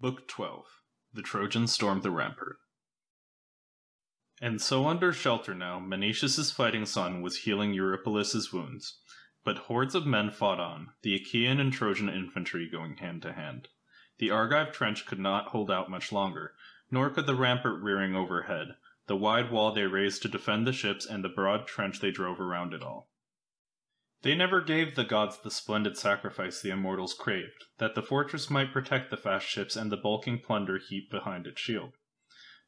Book 12 The Trojans Storm the Rampart. And so, under shelter now, Menoetius' fighting son was healing Eurypylus' wounds. But hordes of men fought on, the Achaean and Trojan infantry going hand to hand. The Argive trench could not hold out much longer, nor could the rampart rearing overhead, the wide wall they raised to defend the ships and the broad trench they drove around it all. They never gave the gods the splendid sacrifice the immortals craved, that the fortress might protect the fast ships and the bulking plunder heaped behind its shield.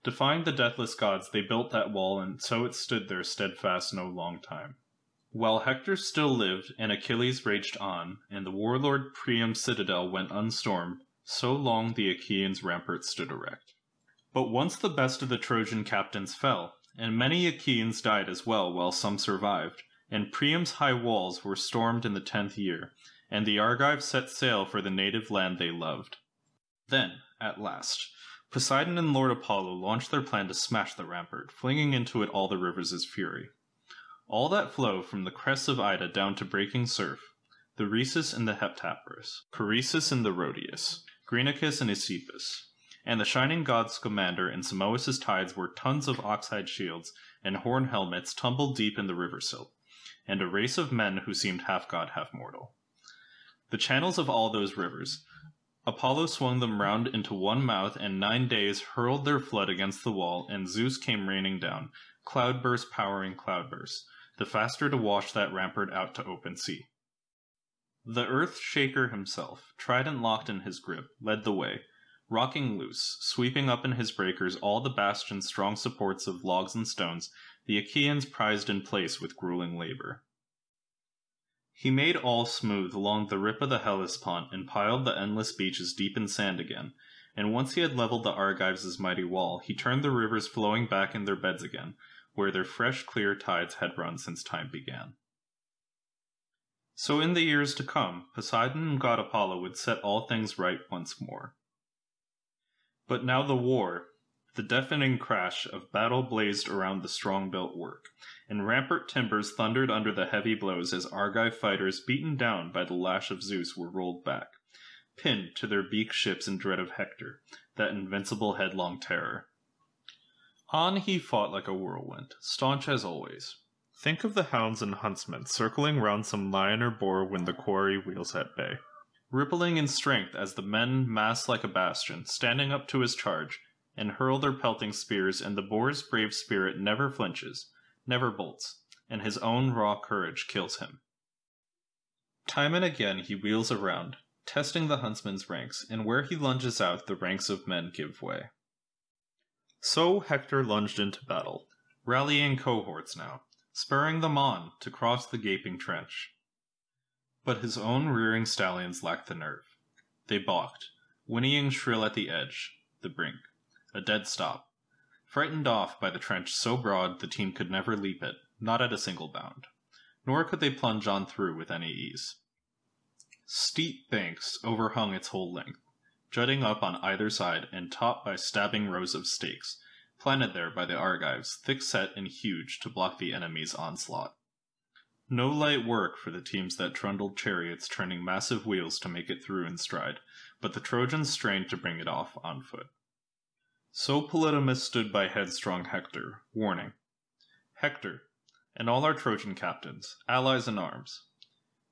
Defying the deathless gods, they built that wall, and so it stood there steadfast no long time. While Hector still lived, and Achilles raged on, and the warlord Priam's citadel went unstormed, so long the Achaeans' rampart stood erect. But once the best of the Trojan captains fell, and many Achaeans died as well, while some survived, and Priam's high walls were stormed in the tenth year, and the Argives set sail for the native land they loved. Then, at last, Poseidon and Lord Apollo launched their plan to smash the rampart, flinging into it all the rivers' fury. All that flow from the crests of Ida down to breaking surf, the Rhesus and the Heptaporus, Caresus and the Rhodius, Granicus and Aesepus, and the shining god Scamander and Simois' tides were tons of oxhide shields and horn helmets tumbled deep in the river silt and a race of men who seemed half god, half mortal. The channels of all those rivers, Apollo swung them round into one mouth, and nine days hurled their flood against the wall, and Zeus came raining down, cloudburst powering cloudburst, the faster to wash that rampart out to open sea. The earth shaker himself, trident locked in his grip, led the way, rocking loose, sweeping up in his breakers all the bastion's strong supports of logs and stones, the Achaeans prized in place with grueling labor. He made all smooth along the rip of the Hellespont and piled the endless beaches deep in sand again, and once he had leveled the Argives' mighty wall, he turned the rivers flowing back in their beds again, where their fresh, clear tides had run since time began. So in the years to come, Poseidon and god Apollo would set all things right once more. But now the war, the deafening crash of battle blazed around the strong built work, and rampart timbers thundered under the heavy blows as Argive fighters beaten down by the lash of Zeus were rolled back, pinned to their beak ships in dread of Hector, that invincible headlong terror. On he fought like a whirlwind, staunch as always. Think of the hounds and huntsmen circling round some lion or boar when the quarry wheels at bay. Rippling in strength as the men mass like a bastion, standing up to his charge, and hurl their pelting spears, and the boar's brave spirit never flinches, never bolts, and his own raw courage kills him. Time and again he wheels around, testing the huntsman's ranks, and where he lunges out, the ranks of men give way. So Hector lunged into battle, rallying cohorts now, spurring them on to cross the gaping trench. But his own rearing stallions lacked the nerve. They balked, whinnying shrill at the edge, the brink a dead stop. Frightened off by the trench so broad the team could never leap it, not at a single bound. Nor could they plunge on through with any ease. Steep banks overhung its whole length, jutting up on either side and topped by stabbing rows of stakes, planted there by the Argives, thick set and huge to block the enemy's onslaught. No light work for the teams that trundled chariots turning massive wheels to make it through in stride, but the Trojans strained to bring it off on foot. So Polydamas stood by headstrong Hector, warning, Hector, and all our Trojan captains, allies in arms.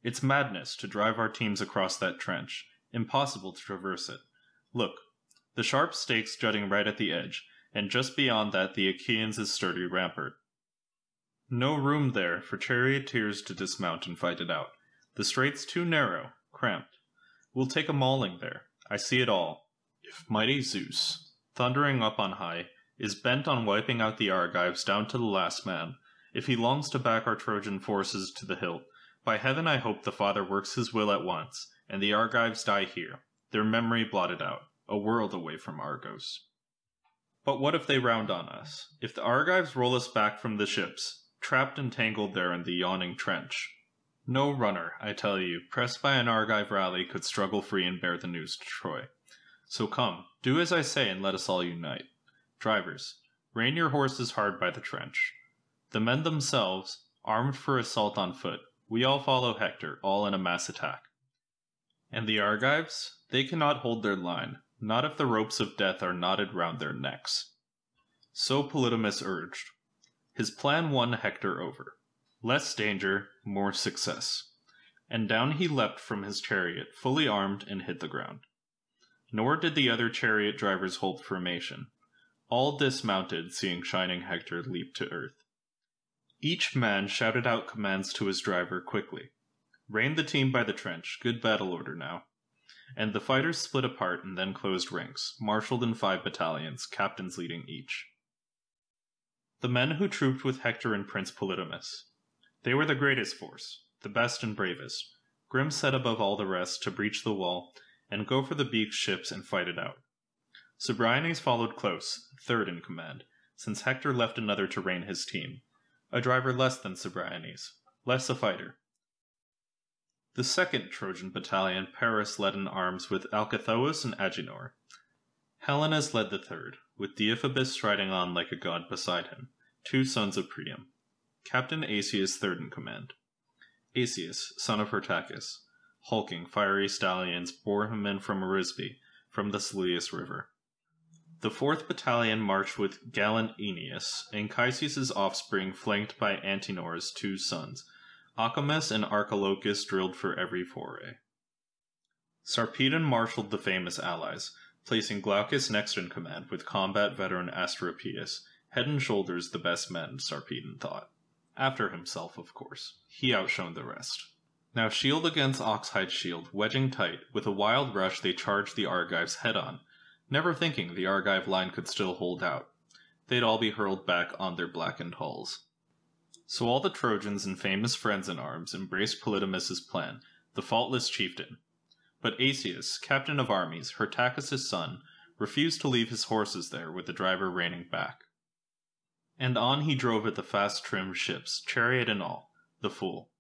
It's madness to drive our teams across that trench, impossible to traverse it. Look, the sharp stakes jutting right at the edge, and just beyond that the Achaeans' sturdy rampart. No room there for charioteers to dismount and fight it out. The strait's too narrow, cramped. We'll take a mauling there. I see it all. If mighty Zeus, thundering up on high, is bent on wiping out the Argives down to the last man. If he longs to back our Trojan forces to the hilt, by heaven I hope the Father works his will at once, and the Argives die here, their memory blotted out, a world away from Argos. But what if they round on us? If the Argives roll us back from the ships, trapped and tangled there in the yawning trench? No runner, I tell you, pressed by an Argive rally, could struggle free and bear the news to Troy. So come, do as I say, and let us all unite. Drivers, rein your horses hard by the trench. The men themselves, armed for assault on foot, we all follow Hector, all in a mass attack. And the Argives, they cannot hold their line. not if the ropes of death are knotted round their necks. So Polydamas urged. His plan won Hector over. Less danger, more success. And down he leapt from his chariot, fully armed, and hit the ground. Nor did the other chariot drivers hold formation. All dismounted, seeing shining Hector leap to earth. Each man shouted out commands to his driver quickly. Rein the team by the trench, good battle order now. And the fighters split apart and then closed ranks, marshaled in five battalions, captains leading each. The men who trooped with Hector and Prince Polydamas. They were the greatest force, the best and bravest, grim set above all the rest to breach the wall and go for the beaked ships and fight it out. Cebriones followed close, third in command, since Hector left another to rein his team, a driver less than Cebriones, less a fighter. The second Trojan battalion Paris led in arms with Alcathous and Agenor. Helenus led the third, with Deiphobus striding on like a god beside him, two sons of Priam. Captain Asius third in command. Asius, son of Hyrtacus, hulking, fiery stallions bore him in from Arisbe, from the Selleis River. The fourth battalion marched with gallant Aeneas, Anchises' offspring flanked by Antenor's two sons. Acamas and Archilochus drilled for every foray. Sarpedon marshaled the famous allies, placing Glaucus next in command with combat veteran Asteropaeus, head and shoulders the best men, Sarpedon thought. After himself, of course. He outshone the rest. Now shield against oxhide shield, wedging tight, with a wild rush they charged the Argives head on, never thinking the Argive line could still hold out. They'd all be hurled back on their blackened hulls. So all the Trojans and famous friends in arms embraced Polydamas's plan, the faultless chieftain. But Asius, captain of armies, Hyrtacus' son, refused to leave his horses there with the driver reining back. And on he drove at the fast trimmed ships, chariot and all, the fool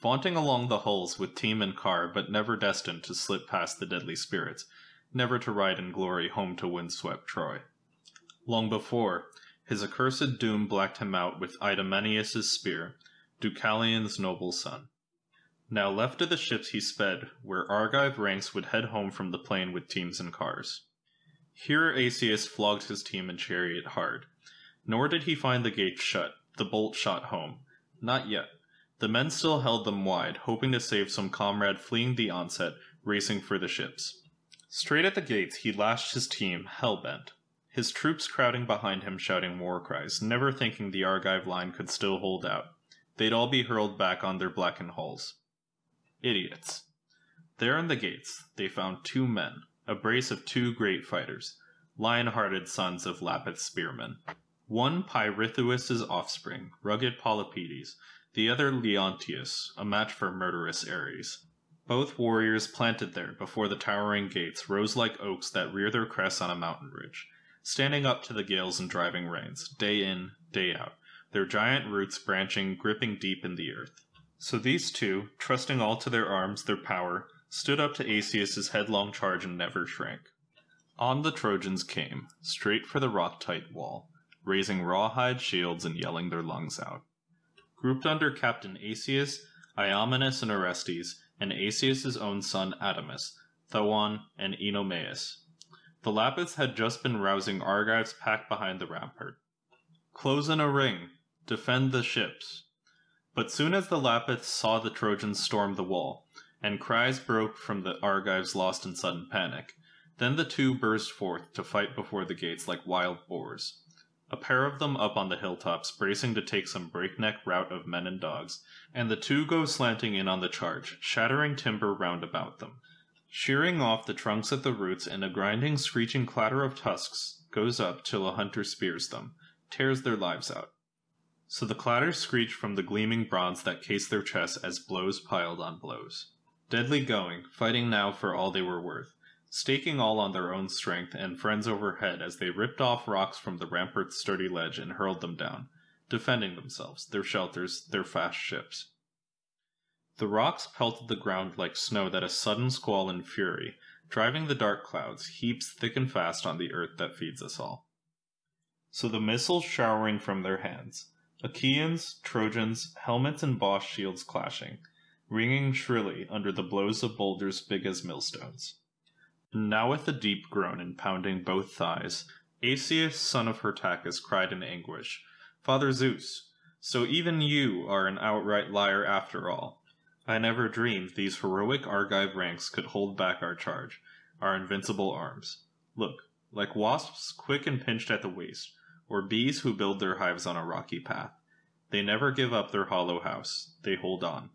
vaunting along the hulls with team and car, but never destined to slip past the deadly spirits, never to ride in glory home to wind-swept Troy. Long before, his accursed doom blacked him out with Idomeneus' spear, Deucalion's noble son. Now left of the ships he sped, where Argive ranks would head home from the plain with teams and cars. Here Asius flogged his team and chariot hard, nor did he find the gates shut, the bolt shot home. Not yet. The men still held them wide, hoping to save some comrade fleeing the onset, racing for the ships. Straight at the gates he lashed his team, hell-bent. His troops crowding behind him shouting war cries, never thinking the Argive line could still hold out. They'd all be hurled back on their blackened hulls. Idiots. There in the gates, they found two men, a brace of two great fighters, lion-hearted sons of Lapith's spearmen. One Pirithous' offspring, rugged Polypoetes, the other Leontius, a match for murderous Ares. Both warriors planted there before the towering gates rose like oaks that rear their crests on a mountain ridge, standing up to the gales and driving rains, day in, day out, their giant roots branching, gripping deep in the earth. So these two, trusting all to their arms, their power, stood up to Asius's headlong charge and never shrank. On the Trojans came, straight for the rock-tight wall, raising rawhide shields and yelling their lungs out grouped under Captain Asius, Iamenus and Orestes, and Asius's own son Adamas, Thoon, and Oenomaus. The Lapiths had just been rousing Argives packed behind the rampart. Close in a ring, defend the ships. But soon as the Lapiths saw the Trojans storm the wall, and cries broke from the Argives lost in sudden panic, then the two burst forth to fight before the gates like wild boars a pair of them up on the hilltops, bracing to take some breakneck rout of men and dogs, and the two go slanting in on the charge, shattering timber round about them. Shearing off the trunks at the roots, and a grinding, screeching clatter of tusks goes up till a hunter spears them, tears their lives out. So the clatter screeched from the gleaming bronze that cased their chests as blows piled on blows. Deadly going, fighting now for all they were worth staking all on their own strength and friends overhead as they ripped off rocks from the rampart's sturdy ledge and hurled them down, defending themselves, their shelters, their fast ships. The rocks pelted the ground like snow that a sudden squall in fury, driving the dark clouds, heaps thick and fast on the earth that feeds us all. So the missiles showering from their hands, Achaeans, Trojans, helmets and boss shields clashing, ringing shrilly under the blows of boulders big as millstones. Now with a deep groan and pounding both thighs, Asius, son of Hyrtacus, cried in anguish, Father Zeus, so even you are an outright liar after all. I never dreamed these heroic Argive ranks could hold back our charge, our invincible arms. Look, like wasps quick and pinched at the waist, or bees who build their hives on a rocky path. They never give up their hollow house. They hold on.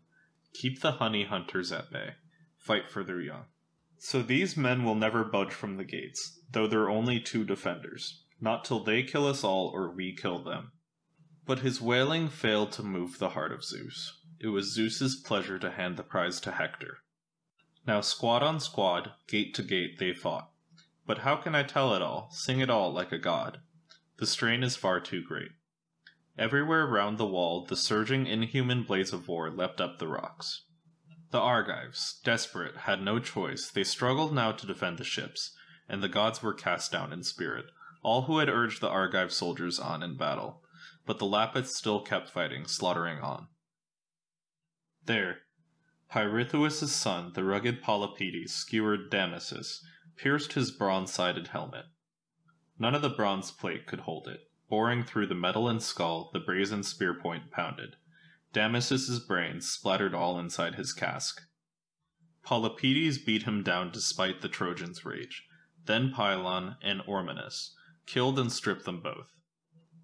Keep the honey hunters at bay. Fight for their young. So these men will never budge from the gates, though they're only two defenders, not till they kill us all or we kill them. But his wailing failed to move the heart of Zeus. It was Zeus's pleasure to hand the prize to Hector. Now squad on squad, gate to gate, they fought. But how can I tell it all, sing it all like a god? The strain is far too great. Everywhere round the wall, the surging, inhuman blaze of war leapt up the rocks. The Argives, desperate, had no choice. They struggled now to defend the ships, and the gods were cast down in spirit, all who had urged the Argive soldiers on in battle. But the Lapiths still kept fighting, slaughtering on. There, Pirithous' son, the rugged Polypoetes, skewered Damasus, pierced his bronze-sided helmet. None of the bronze plate could hold it. Boring through the metal and skull, the brazen spear point pounded. Damasus's brains splattered all inside his casque. Polypoetes beat him down despite the Trojans' rage. Then Pylon and Ormenus killed and stripped them both.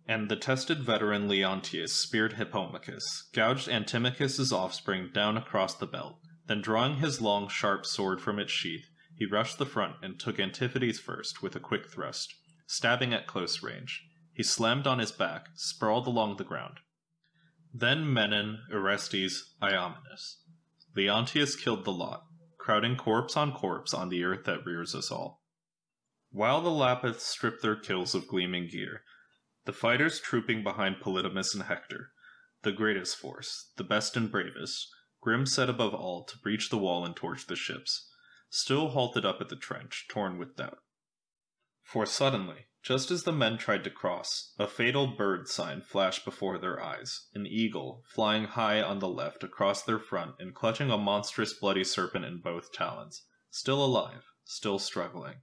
And the tested veteran Leontius speared Hippomachus, gouged Antimachus's offspring down across the belt. Then drawing his long, sharp sword from its sheath, he rushed the front and took Antiphates first with a quick thrust, stabbing at close range. He slammed on his back, sprawled along the ground. Then Menon, Orestes, Iamenus. Leontius killed the lot, crowding corpse on corpse on the earth that rears us all. While the Lapiths stripped their kills of gleaming gear, the fighters trooping behind Polydamas and Hector, the greatest force, the best and bravest, grim set above all to breach the wall and torch the ships, still halted up at the trench, torn with doubt. For suddenly, just as the men tried to cross, a fatal bird sign flashed before their eyes an eagle, flying high on the left across their front and clutching a monstrous bloody serpent in both talons, still alive, still struggling.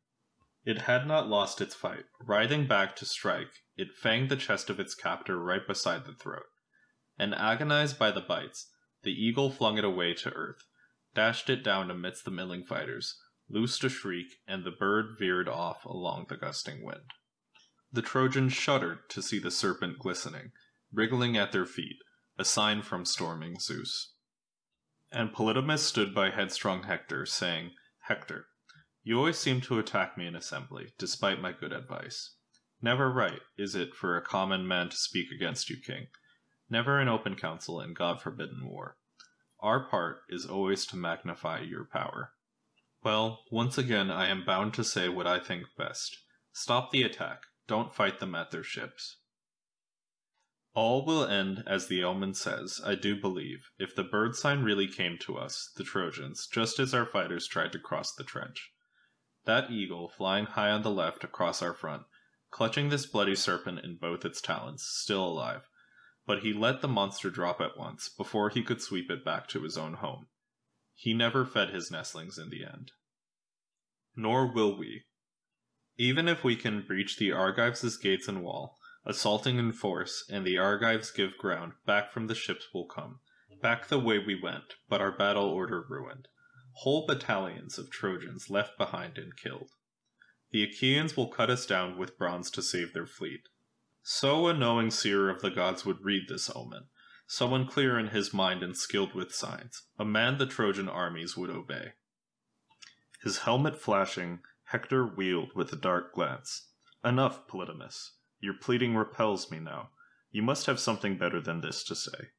It had not lost its fight. Writhing back to strike, it fanged the chest of its captor right beside the throat. And agonized by the bites, the eagle flung it away to earth, dashed it down amidst the milling fighters, loosed a shriek, and the bird veered off along the gusting wind. The Trojans shuddered to see the serpent glistening, wriggling at their feet, a sign from storming Zeus. And Polydamas stood by headstrong Hector, saying, Hector, you always seem to attack me in assembly, despite my good advice. Never right is it for a common man to speak against you, king. Never in open council in God forbidden war. Our part is always to magnify your power. Well, once again I am bound to say what I think best. Stop the attack. Don't fight them at their ships. All will end as the omen says, I do believe, if the bird sign really came to us, the Trojans, just as our fighters tried to cross the trench. That eagle, flying high on the left across our front, clutching this bloody serpent in both its talons, still alive. But he let the monster drop at once, before he could sweep it back to his own home. He never fed his nestlings in the end. Nor will we, even if we can breach the Argives' gates and wall, assaulting in force, and the Argives give ground, back from the ships will come, back the way we went, but our battle order ruined. Whole battalions of Trojans left behind and killed. The Achaeans will cut us down with bronze to save their fleet. So a knowing seer of the gods would read this omen, someone clear in his mind and skilled with signs, a man the Trojan armies would obey. His helmet flashing, Hector wheeled with a dark glance. Enough, Polydamas. Your pleading repels me now. You must have something better than this to say.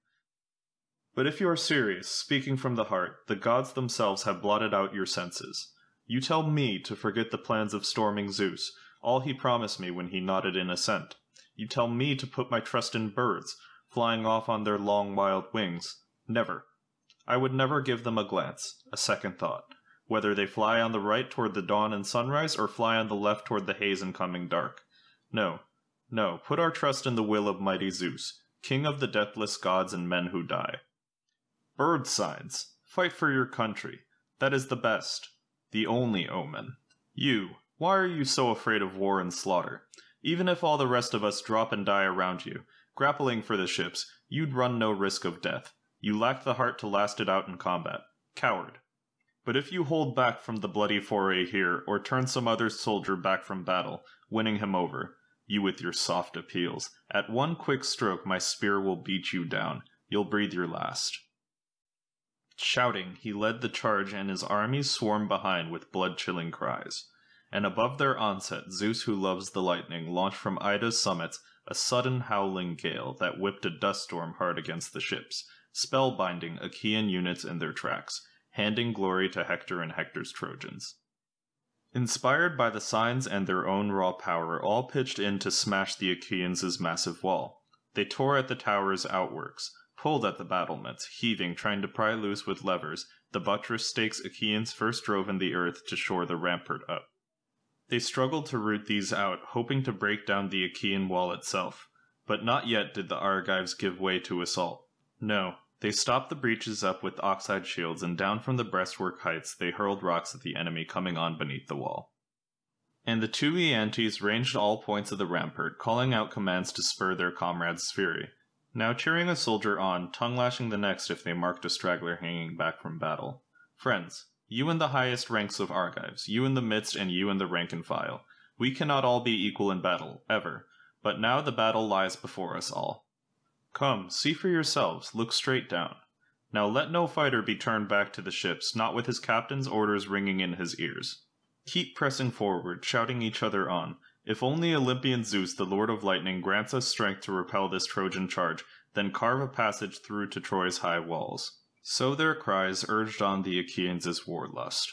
But if you are serious, speaking from the heart, the gods themselves have blotted out your senses. You tell me to forget the plans of storming Zeus, all he promised me when he nodded in assent. You tell me to put my trust in birds, flying off on their long wild wings. Never. I would never give them a glance, a second thought whether they fly on the right toward the dawn and sunrise or fly on the left toward the haze and coming dark. No, no, put our trust in the will of mighty Zeus, king of the deathless gods and men who die. Bird signs, fight for your country. That is the best, the only omen. You, why are you so afraid of war and slaughter? Even if all the rest of us drop and die around you, grappling for the ships, you'd run no risk of death. You lack the heart to last it out in combat. Coward. But if you hold back from the bloody foray here, or turn some other soldier back from battle, winning him over, you with your soft appeals, at one quick stroke my spear will beat you down. You'll breathe your last. Shouting, he led the charge, and his armies swarmed behind with blood chilling cries. And above their onset, Zeus, who loves the lightning, launched from Ida's summits a sudden howling gale that whipped a dust storm hard against the ships, spellbinding Achaean units in their tracks handing glory to Hector and Hector's Trojans. Inspired by the signs and their own raw power, all pitched in to smash the Achaeans' massive wall. They tore at the tower's outworks, pulled at the battlements, heaving, trying to pry loose with levers the buttress stakes Achaeans first drove in the earth to shore the rampart up. They struggled to root these out, hoping to break down the Achaean wall itself. But not yet did the Argives give way to assault. No, they stopped the breaches up with oxhide shields, and down from the breastwork heights they hurled rocks at the enemy coming on beneath the wall. And the two Aeantes ranged all points of the rampart, calling out commands to spur their comrades' fury. Now cheering a soldier on, tongue lashing the next if they marked a straggler hanging back from battle. Friends, you in the highest ranks of Argives, you in the midst, and you in the rank and file. We cannot all be equal in battle, ever. But now the battle lies before us all. Come, see for yourselves, look straight down. Now let no fighter be turned back to the ships, not with his captain's orders ringing in his ears. Keep pressing forward, shouting each other on. If only Olympian Zeus, the Lord of Lightning, grants us strength to repel this Trojan charge, then carve a passage through to Troy's high walls. So their cries urged on the Achaeans' war lust.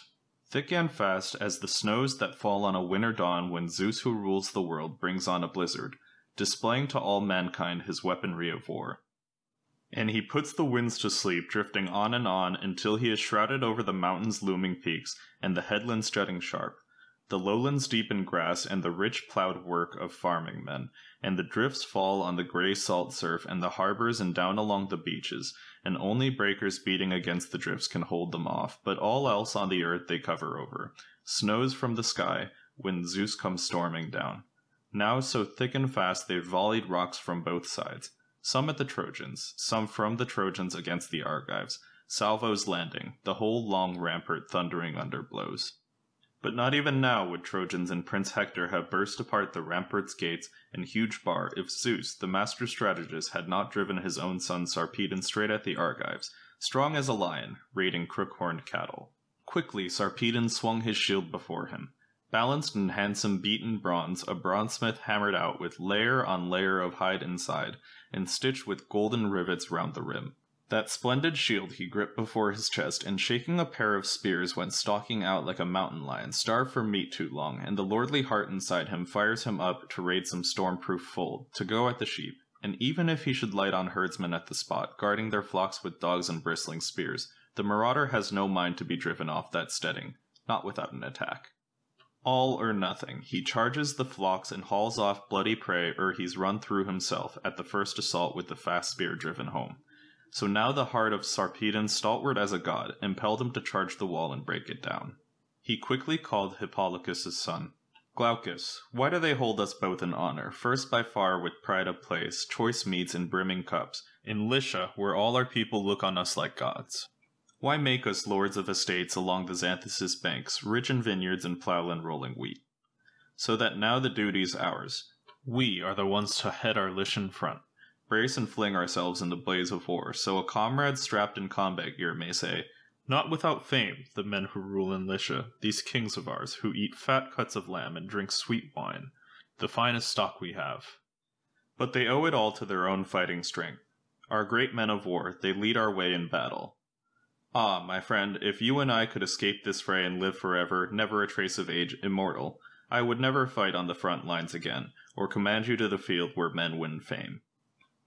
Thick and fast as the snows that fall on a winter dawn when Zeus who rules the world brings on a blizzard, displaying to all mankind his weaponry of war. And he puts the winds to sleep, drifting on and on until he is shrouded over the mountains' looming peaks and the headlands jutting sharp, the lowlands deep in grass and the rich plowed work of farming men, and the drifts fall on the gray salt surf and the harbors and down along the beaches, and only breakers beating against the drifts can hold them off, but all else on the earth they cover over, snows from the sky, when Zeus comes storming down. Now so thick and fast they volleyed rocks from both sides, some at the Trojans, some from the Trojans against the Argives, salvos landing, the whole long rampart thundering under blows. But not even now would Trojans and Prince Hector have burst apart the rampart's gates and huge bar if Zeus, the master strategist, had not driven his own son Sarpedon straight at the Argives, strong as a lion, raiding crook-horned cattle. Quickly Sarpedon swung his shield before him, Balanced in handsome beaten bronze, a bronzesmith hammered out with layer on layer of hide inside, and stitched with golden rivets round the rim. That splendid shield he gripped before his chest, and shaking a pair of spears went stalking out like a mountain lion, starved for meat too long, and the lordly heart inside him fires him up to raid some storm-proof fold, to go at the sheep, and even if he should light on herdsmen at the spot, guarding their flocks with dogs and bristling spears, the marauder has no mind to be driven off that steading, not without an attack. All or nothing. He charges the flocks and hauls off bloody prey ere he's run through himself at the first assault with the fast spear driven home. So now the heart of Sarpedon, stalwart as a god, impelled him to charge the wall and break it down. He quickly called Hippolochus' son. Glaucus, why do they hold us both in honor, first by far with pride of place, choice meats and brimming cups, in Lycia, where all our people look on us like gods? Why make us lords of estates along the Xanthus' banks, rich in vineyards and ploughland rolling wheat? So that now the duty's ours. We are the ones to head our Lycian front, brace and fling ourselves in the blaze of war, so a comrade strapped in combat gear may say, Not without fame, the men who rule in Lycia, these kings of ours, who eat fat cuts of lamb and drink sweet wine, the finest stock we have. But they owe it all to their own fighting strength. Our great men of war, they lead our way in battle. Ah, my friend, if you and I could escape this fray and live forever, never a trace of age, immortal, I would never fight on the front lines again, or command you to the field where men win fame.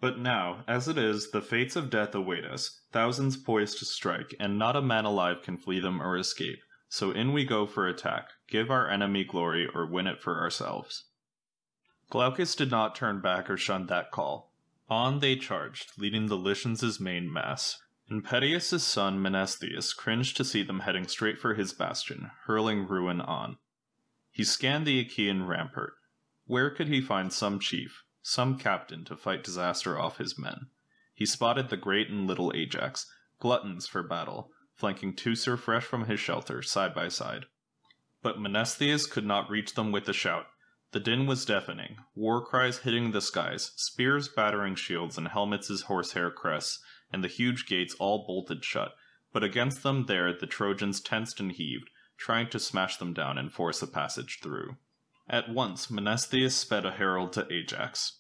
But now, as it is, the fates of death await us, thousands poised to strike, and not a man alive can flee them or escape. So in we go for attack, give our enemy glory, or win it for ourselves. Glaucus did not turn back or shun that call. On they charged, leading the Lycians' main mass, and Peteus' son Menestheus cringed to see them heading straight for his bastion, hurling ruin on. He scanned the Achaean rampart. Where could he find some chief, some captain to fight disaster off his men? He spotted the great and little Ajax, gluttons for battle, flanking Teucer fresh from his shelter, side by side. But Mnestheus could not reach them with a shout. The din was deafening, war cries hitting the skies, spears battering shields and helmets horsehair crests, and the huge gates all bolted shut. But against them there the Trojans tensed and heaved, trying to smash them down and force a passage through. At once Mnestheus sped a herald to Ajax.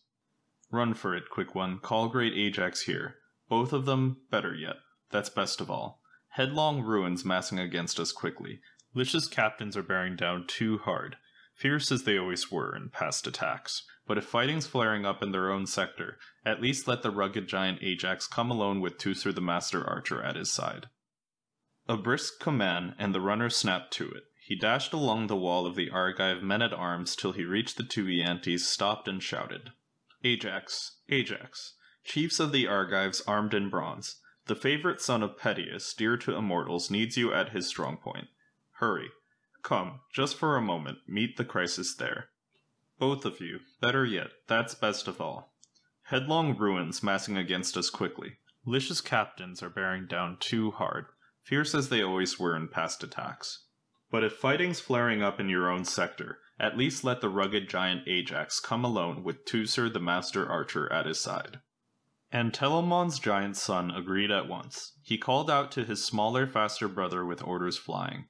Run for it, quick one, call great Ajax here. Both of them, better yet. That's best of all. Headlong ruins massing against us quickly. Lycia's captains are bearing down too hard, fierce as they always were in past attacks. But if fighting's flaring up in their own sector, at least let the rugged giant Ajax come alone with Teucer the master archer at his side. A brisk command, and the runner snapped to it. He dashed along the wall of the Argive men at arms till he reached the two Aeantes, stopped and shouted. Ajax, Ajax, chiefs of the Argives armed in bronze, the favorite son of Peteus, dear to immortals, needs you at his strong point. Hurry. Come, just for a moment, meet the crisis there. Both of you, better yet, that's best of all. Headlong ruins massing against us quickly. Lycia's captains are bearing down too hard, fierce as they always were in past attacks. But if fighting's flaring up in your own sector, at least let the rugged giant Ajax come alone with Teucer the master archer at his side. And Telamon's giant son agreed at once. He called out to his smaller, faster brother with orders flying.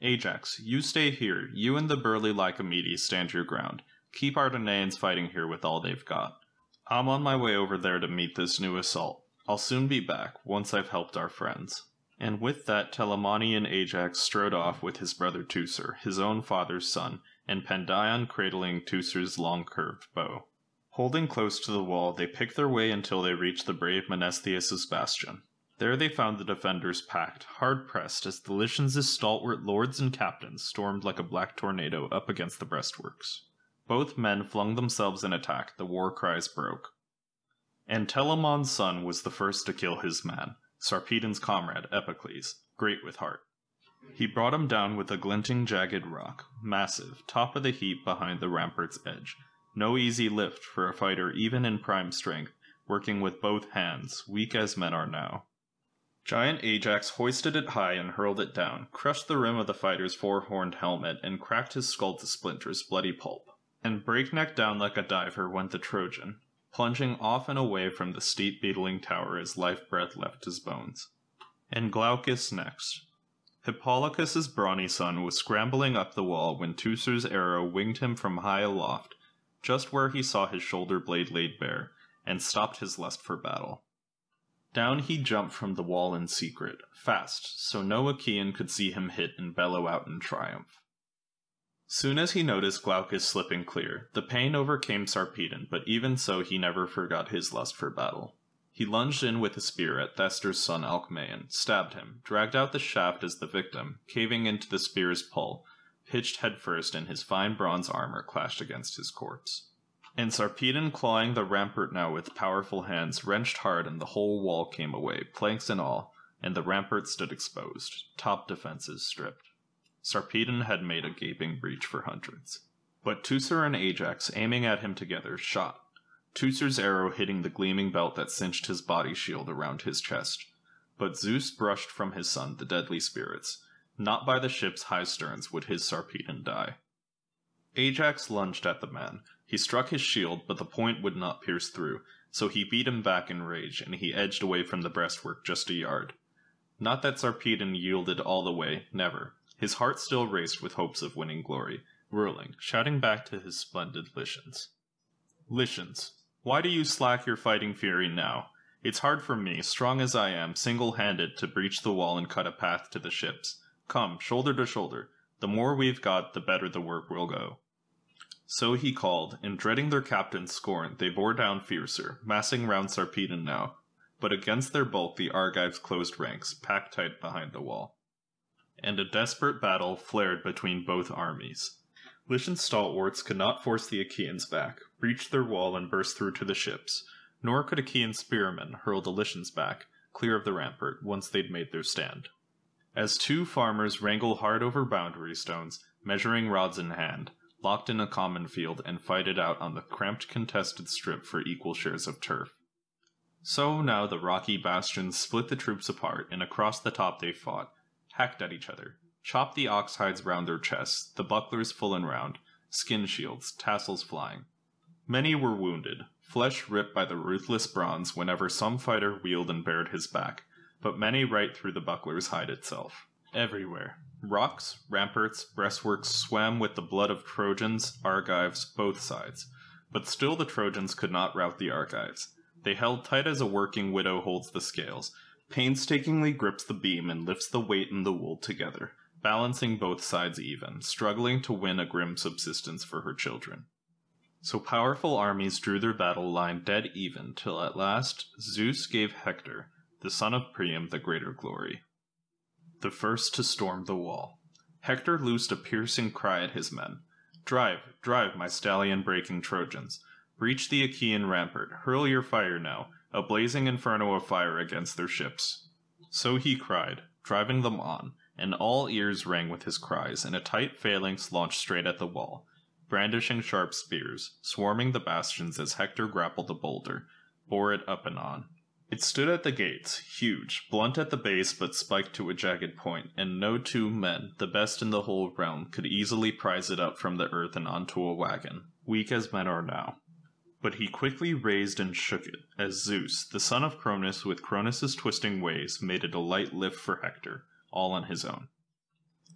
Ajax, you stay here. You and the burly Lycomedes stand your ground. Keep our Danaans fighting here with all they've got. I'm on my way over there to meet this new assault. I'll soon be back, once I've helped our friends. And with that Telamonian Ajax strode off with his brother Teucer, his own father's son, and Pandion cradling Teucer's long curved bow. Holding close to the wall, they picked their way until they reached the brave Mnestheus' bastion. There they found the defenders packed, hard pressed, as the Lycians' stalwart lords and captains stormed like a black tornado up against the breastworks. Both men flung themselves in attack, the war cries broke. And Telamon's son was the first to kill his man, Sarpedon's comrade, Epicles, great with heart. He brought him down with a glinting, jagged rock, massive, top of the heap behind the rampart's edge. No easy lift for a fighter even in prime strength, working with both hands, weak as men are now. Giant Ajax hoisted it high and hurled it down, crushed the rim of the fighter's four horned helmet, and cracked his skull to splinters, bloody pulp. And breakneck down like a diver went the Trojan, plunging off and away from the steep beetling tower as life breath left his bones. And Glaucus next. Hippolochus's brawny son was scrambling up the wall when Teucer's arrow winged him from high aloft, just where he saw his shoulder blade laid bare, and stopped his lust for battle. Down he jumped from the wall in secret, fast, so no Achaean could see him hit and bellow out in triumph. Soon as he noticed Glaucus slipping clear, the pain overcame Sarpedon, but even so he never forgot his lust for battle. He lunged in with a spear at Thestor's son Alcmaeon, stabbed him, dragged out the shaft as the victim, caving into the spear's pull, pitched headfirst and his fine bronze armor clashed against his corpse. And Sarpedon, clawing the rampart now with powerful hands, wrenched hard and the whole wall came away, planks and all, and the rampart stood exposed, top defenses stripped. Sarpedon had made a gaping breach for hundreds. But Teucer and Ajax, aiming at him together, shot. Teucer's arrow hitting the gleaming belt that cinched his body shield around his chest. But Zeus brushed from his son the deadly spirits. Not by the ship's high sterns would his Sarpedon die. Ajax lunged at the man. He struck his shield, but the point would not pierce through, so he beat him back in rage, and he edged away from the breastwork just a yard. Not that Sarpedon yielded all the way, never. His heart still raced with hopes of winning glory, whirling, shouting back to his splendid Lycians. Lycians, why do you slack your fighting fury now? It's hard for me, strong as I am, single handed, to breach the wall and cut a path to the ships. Come, shoulder to shoulder. The more we've got, the better the work will go. So he called, and dreading their captain's scorn, they bore down fiercer, massing round Sarpedon now. But against their bulk the Argives closed ranks, packed tight behind the wall and a desperate battle flared between both armies. Lycian stalwarts could not force the Achaeans back, breach their wall, and burst through to the ships, nor could Achaean spearmen hurl the Lycians back, clear of the rampart, once they'd made their stand. As two farmers wrangle hard over boundary stones, measuring rods in hand, locked in a common field and fight it out on the cramped contested strip for equal shares of turf. So now the rocky bastions split the troops apart, and across the top they fought, hacked at each other, chopped the ox hides round their chests, the bucklers full and round, skin shields, tassels flying. Many were wounded, flesh ripped by the ruthless bronze whenever some fighter wheeled and bared his back, but many right through the buckler's hide itself. Everywhere. Rocks, ramparts, breastworks swam with the blood of Trojans, Argives, both sides. But still the Trojans could not rout the Argives. They held tight as a working widow holds the scales, painstakingly grips the beam and lifts the weight and the wool together, balancing both sides even, struggling to win a grim subsistence for her children. So powerful armies drew their battle line dead even, till at last Zeus gave Hector, the son of Priam, the greater glory. The first to storm the wall. Hector loosed a piercing cry at his men. Drive, drive, my stallion breaking Trojans. Breach the Achaean rampart, hurl your fire now, a blazing inferno of fire against their ships. So he cried, driving them on, and all ears rang with his cries, and a tight phalanx launched straight at the wall, brandishing sharp spears, swarming the bastions as Hector grappled a boulder, bore it up and on. It stood at the gates, huge, blunt at the base but spiked to a jagged point, and no two men, the best in the whole realm, could easily prise it up from the earth and onto a wagon, weak as men are now. But he quickly raised and shook it, as Zeus, the son of Cronus, with Cronus's twisting ways, made it a light lift for Hector, all on his own.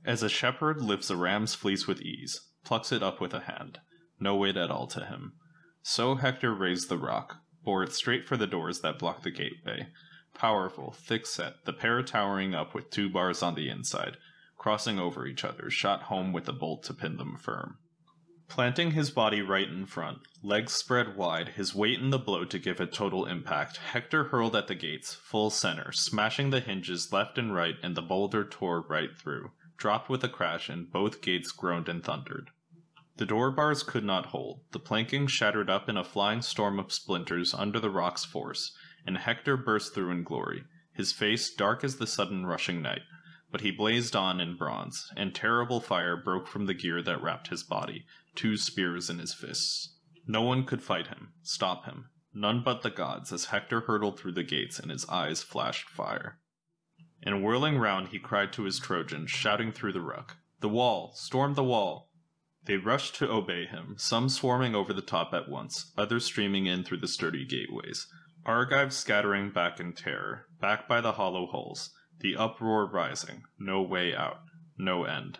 As a shepherd lifts a ram's fleece with ease, plucks it up with a hand, no weight at all to him, so Hector raised the rock, bore it straight for the doors that blocked the gateway, powerful, thick set, the pair towering up with two bars on the inside, crossing over each other, shot home with a bolt to pin them firm. Planting his body right in front, legs spread wide, his weight in the blow to give it total impact, Hector hurled at the gates, full center, smashing the hinges left and right, and the boulder tore right through, dropped with a crash, and both gates groaned and thundered. The door bars could not hold, the planking shattered up in a flying storm of splinters under the rock's force, and Hector burst through in glory, his face dark as the sudden rushing night, but he blazed on in bronze, and terrible fire broke from the gear that wrapped his body, two spears in his fists. No one could fight him, stop him, none but the gods, as Hector hurtled through the gates and his eyes flashed fire. And whirling round, he cried to his Trojans, shouting through the ruck, The wall! Storm the wall! They rushed to obey him, some swarming over the top at once, others streaming in through the sturdy gateways. Argives scattering back in terror, back by the hollow holes, the uproar rising, no way out, no end.